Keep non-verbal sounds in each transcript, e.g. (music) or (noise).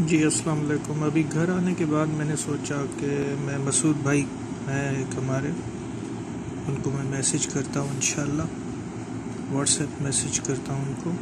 जी, अस्सलाम वालेकुम। अभी घर आने के बाद मैंने सोचा कि मैं मसूद भाई हैं एक हमारे। उनको मैं मैसेज करता हूँ इन व्हाट्सएप मैसेज करता हूँ उनको।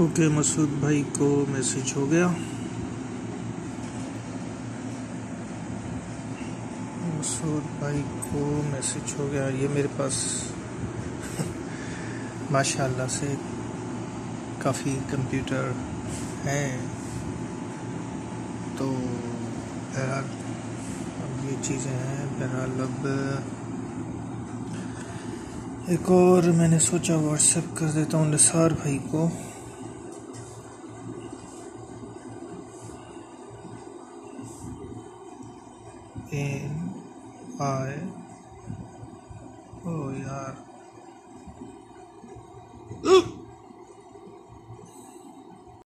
ओके. मसूद भाई को मैसेज हो गया। मसूद भाई को मैसेज हो गया। ये मेरे पास (laughs) माशाल्लाह से काफ़ी कंप्यूटर हैं। तो बहरहाल, अब ये चीज़ें हैं। बहरहाल, अब एक और मैंने सोचा व्हाट्सएप कर देता हूँ, निसार भाई को। एन आई ओ यार